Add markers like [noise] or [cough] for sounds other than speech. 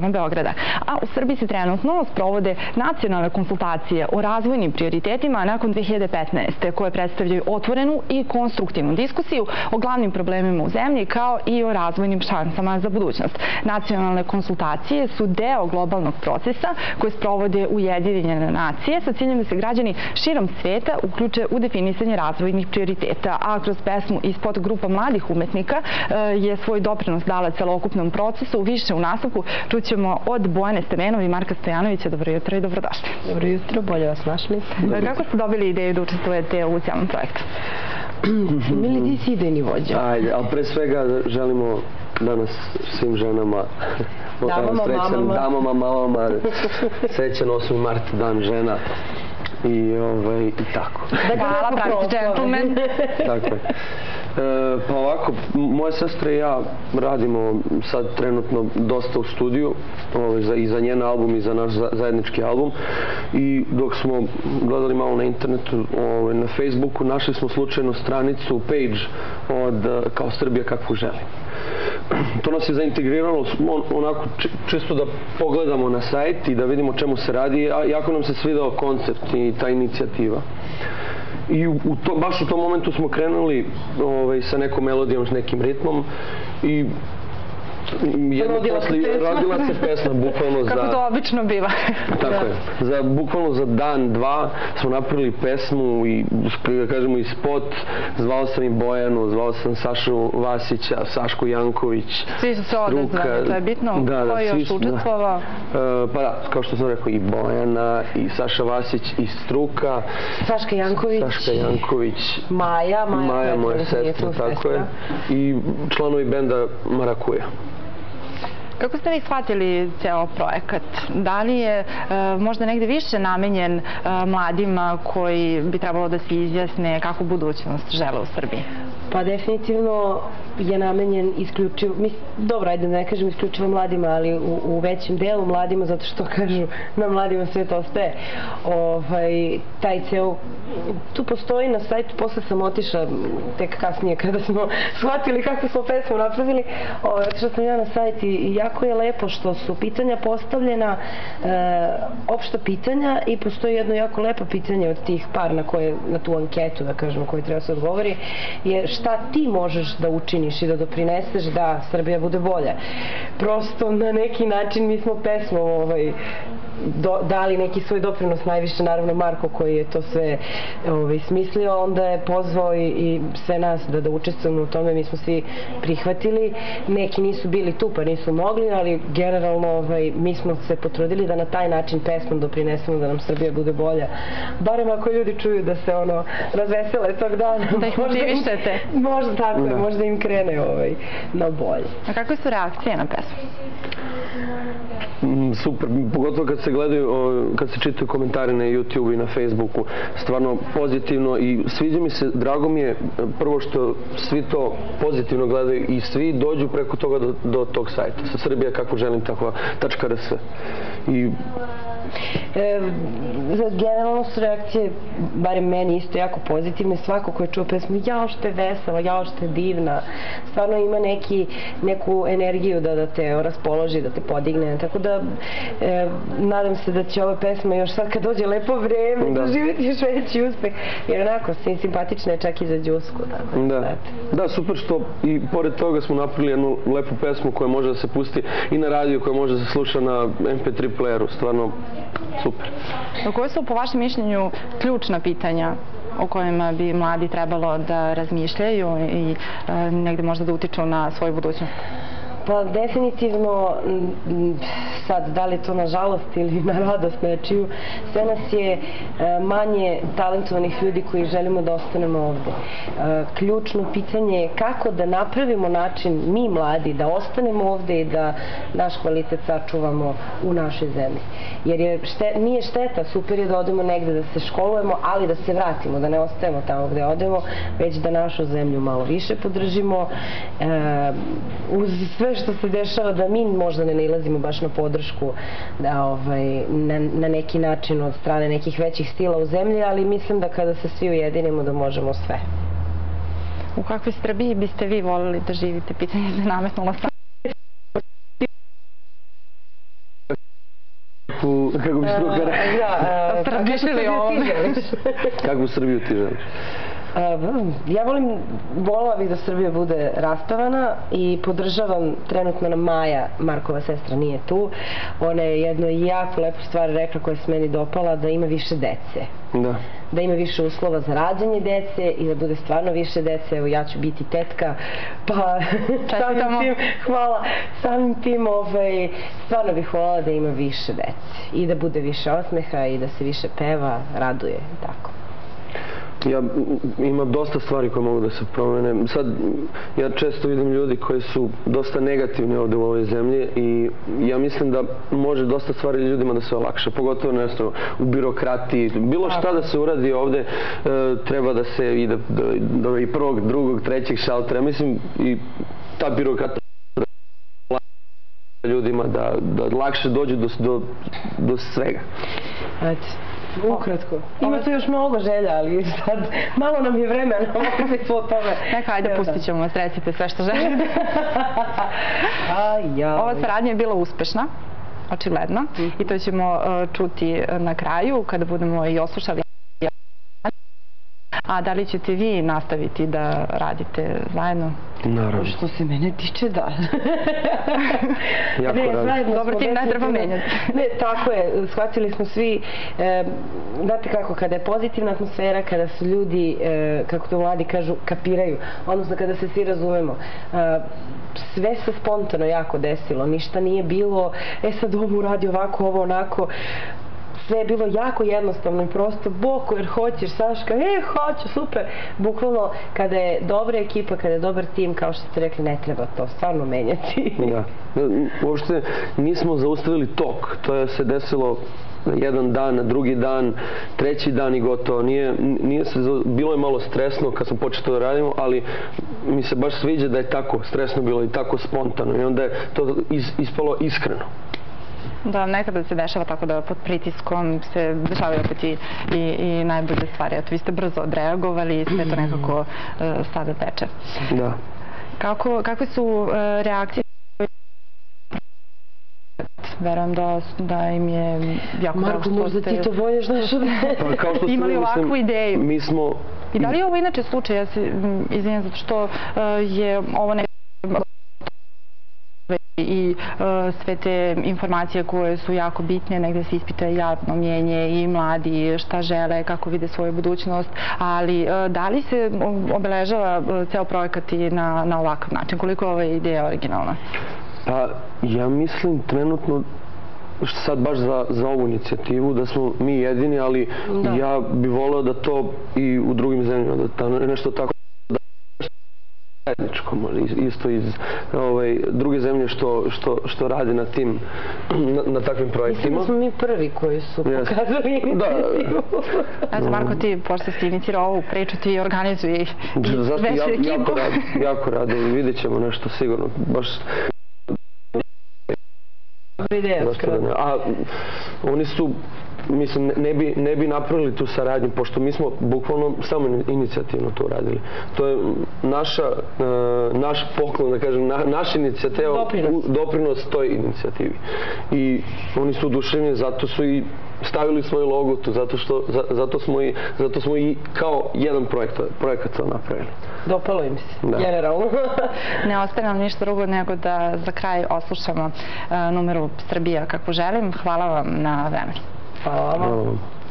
Beograda. A u Srbiji se trenutno sprovode nacionalne konsultacije o razvojnim prioritetima nakon 2015. koje predstavljaju otvorenu i konstruktivnu diskusiju o glavnim problemima u zemlji kao i o razvojnim šansama za budućnost. Nacionalne konsultacije su deo globalnog procesa koje sprovode Ujedinjene nacije sa ciljem da se građani širom sveta uključe u definisanje razvojnih prioriteta, a kroz pesmu ispod grupa mladih umetnika eh, je svoj doprinos dala celokupnom procesu. Više u nastavku čućemo od Bojane Stemenova i Marka Stojanovića. Dobro jutro i dobrodošli. Dobro jutro, bolje vas našli. Kako ste dobili ideju da učestvujete u cijelom projektu? Mili, ti si idejni vođa. Ajde, ali pre svega želimo danas svim ženama Damama, [laughs] srećan, mamama. damama, mamama, srećan 8. mart, dan žena i, ovaj, i tako. Hvala, pravi džentlmen. Tako je. E, pa ovako, moja sestra i ja radimo sad trenutno dosta u studiju ovaj, za, i za njen album i za naš za- zajednički album i dok smo gledali malo na internetu, ovaj, na Facebooku, našli smo slučajno stranicu, page od eh, kao Srbija kakvu želim. To nas je zaintegriralo on, onako či- čisto da pogledamo na sajt i da vidimo čemu se radi, a jako nam se svidao koncept i ta inicijativa. I u, to, baš u tom momentu smo krenuli ovaj, sa nekom melodijom, s nekim ritmom i jedno Rodila se posle- pesma. rodila se pesma bukvalno Kako to za obično biva. [laughs] tako je. Za bukvalno za dan dva smo napravili pesmu i da kažemo i spot. Zvao sam i Bojanu, zvao sam Sašu Vasića, Sašku Janković. Svi su se odazvali, Struka. to je bitno. Da, da, Ko je svi još su- da. učestvovao? E, pa da, kao što sam rekao, i Bojana, i Saša Vasić, i Struka, Saška Janković, Saška Janković, Maja, Maja, Maja, moja sestra, tako je, i članovi benda Marakuja. Kako ste vi shvatili ceo projekat? Da li je e, možda negde više namenjen e, mladima koji bi trebalo da se izjasne kakvu budućnost žele u Srbiji? Pa definitivno je namenjen isključivo, dobro, ajde da ne kažem isključivo mladima, ali u, većem delu mladima, zato što kažu na mladima sve to. Ovaj, taj ceo, tu postoji na sajtu, posle sam otišla tek kasnije kada smo [laughs] shvatili kako smo pesmu napravili, ovaj, otišla sam ja na sajt i, i jako je lepo što su pitanja postavljena, e, opšta pitanja i postoji jedno jako lepo pitanje od tih par na koje, na tu anketu, da kažemo, koju treba se odgovori, je šta ti možeš da učiniš i da doprineseš da Srbija bude bolja. Prosto na neki način mi smo pesmom ovaj, do, dali neki svoj doprinos, najviše naravno Marko koji je to sve ovaj, smislio, onda je pozvao i, i sve nas da, da učestvujemo u tome, mi smo svi prihvatili, neki nisu bili tu pa nisu mogli, ali generalno ovaj, mi smo se potrudili da na taj način pesmom doprinesemo da nam Srbija bude bolja. Barem ako ljudi čuju da se ono razvesele tog dana. Da ih motivišete. Možda tako, je, Da. možda im krene ovaj, na bolje. A kakve su reakcije na pesmu? Mm, Super, pogotovo kad se gledaju, kad se čitaju komentari na YouTube i na Facebooku, stvarno pozitivno i sviđa mi se, drago mi je prvo što svi to pozitivno gledaju i svi dođu preko toga do, do tog sajta, sa Srbija kako želim takva, tačka rs. I E, generalno su reakcije, barem meni isto jako pozitivne, svako ko je čuo pesmu, jao što je vesela, jao što je divna, stvarno ima neki, neku energiju da, da te raspoloži, da te podigne, tako da e, nadam se da će ova pesma još sad kad dođe lepo vreme Da. doživjeti još veći uspeh, jer onako sim, simpatična je čak i za džusku. Da. eto. da, super što i pored toga smo napravili jednu lepu pesmu koja može da se pusti i na radiju, koja može da se sluša na MP3 playeru, stvarno super. A Koje su po vašem mišljenju ključna pitanja o kojima bi mladi trebalo da razmišljaju i e, negde možda da utiču na svoju budućnost? Pa definitivno sad, da li je to na žalost ili na radost nečiju, sve nas je e, manje talentovanih ljudi koji želimo da ostanemo ovde. E, Ključno pitanje je kako da napravimo način, mi mladi, da ostanemo ovde i da naš kvalitet sačuvamo u našoj zemlji. Jer nije šteta, super je da odemo negde da se školujemo, ali da se vratimo, da ne ostajemo tamo gde odemo, već da našu zemlju malo više podržimo. E, uz sve što se dešava da mi možda ne nailazimo baš na podršku da, ovaj, na, na neki način od strane nekih većih stila u zemlji, ali mislim da kada se svi ujedinimo da možemo sve. U kakvoj Srbiji biste vi volili da živite? Pitanje se nametnulo sam. kakvu, kako bi struka rekla? [laughs] Da, razmišljali kako o Srbiju ti želiš? A, Ja volim, volila bih da Srbija bude raspavana i podržavam, trenutno nam Maja, Markova sestra, nije tu. Ona je jednu jako lepu stvar rekla koja se meni dopala, da ima više dece. Da. da ima više uslova za rađanje dece i da bude stvarno više dece. Evo ja ću biti tetka, pa [laughs] samim tim, hvala, samim tim ovaj, stvarno bih voljela da ima više dece i da bude više osmeha i da se više peva, raduje i tako. Ja, ima dosta stvari koje mogu da se promene. Sad, ja često vidim ljudi koji su dosta negativni ovde u ovoj zemlji i ja mislim da može dosta stvari ljudima da se olakša, pogotovo nešto u birokratiji. Bilo šta da se uradi ovde, e, treba da se ide do, do i prvog, drugog, trećeg šaltera. Mislim, i ta birokrata ljudima da, da lakše dođu do, do, do svega. Eto, ukratko. Ima tu još mnogo želja, ali sad malo nam je vremena, [laughs] bismo o tome. Neka, ajde, da. pustit ćemo vas, recite sve što želite. [laughs] Ova saradnja je bila uspešna, očigledno, i to ćemo uh, čuti uh, na kraju kada budemo i oslušali. A da li ćete vi nastaviti da radite zajedno? Naravno. Što se mene tiče, da. [laughs] Jako rado. zajedno Dobar smo tim ne treba menjati. [laughs] Ne, tako je. Shvatili smo svi, e, znate kako, kada je pozitivna atmosfera, kada su ljudi, e, kako to mladi kažu, kapiraju, odnosno kada se svi razumemo. E, sve se spontano jako desilo, ništa nije bilo, e sad ovo uradi ovako, ovo onako sve je bilo jako jednostavno i prosto Boko jer hoćeš Saška, e hoću, super bukvalno kada je dobra ekipa kada je dobar tim kao što ste rekli ne treba to stvarno menjati Da. [laughs] Uopšte nismo zaustavili tok. To je se desilo jedan dan, drugi dan, treći dan i gotovo. Nije, nije se, bilo je malo stresno kad smo počeli to da radimo, ali mi se baš sviđa da je tako stresno bilo i tako spontano i onda je to is, ispalo iskreno. Da, nekada se dešava tako da pod pritiskom se dešavaju opet i, i, i najbolje stvari. Eto, vi ste brzo odreagovali i sve to nekako uh, sada teče. Da. Kako, kakve su uh, reakcije? Verujem da, da im je jako Marko drago što možda ste... ti to bolje znaš od mene Pa kao što [laughs] ste Imali ovakvu mislim, ideju? Mi smo I da li je ovo inače slučaj? Ja se izvinjam zato što uh, je ovo ne i uh, sve te informacije koje su jako bitne, negde se ispita javno mjenje i mladi šta žele, kako vide svoju budućnost, ali uh, da li se obeležava uh, ceo projekat i na, na ovakav način? Koliko je ova ideja originalna? Pa ja mislim trenutno sad baš za, za ovu inicijativu da smo mi jedini, ali Da. ja bi voleo da to i u drugim zemljama, da ta, nešto tako da zajedničko, možda is- isto iz ovaj, druge zemlje što, što, što radi na tim, na, na takvim Mislim projektima. da smo mi prvi koji su pokazali Da. [laughs] inicijativu. Eto, Marko, ti, pošto si inicirao ovu priču, ti organizuj i, Zašto? veću Ja, ekipu. jako rado, [laughs] jako rado. Vidjet ćemo nešto sigurno. Baš ideja, da skroz. A oni su, mislim, ne- bi, ne bi napravili tu saradnju, pošto mi smo bukvalno samo inicijativno to uradili. To je naša, e, naš poklon, da kažem, na, naš inicijativa, Doprinos. doprinos toj inicijativi. I oni su oduševljeni, zato su i stavili svoj logo tu, zato, što, za- zato, smo i, zato smo i kao jedan projekt, projekat to napravili. Dopalo im se, Da. generalno. [laughs] Ne ostaje nam ništa drugo nego da za kraj oslušamo uh, numeru Srbija kako želim. Hvala vam na vremenu. Hvala vam. Hvala vam.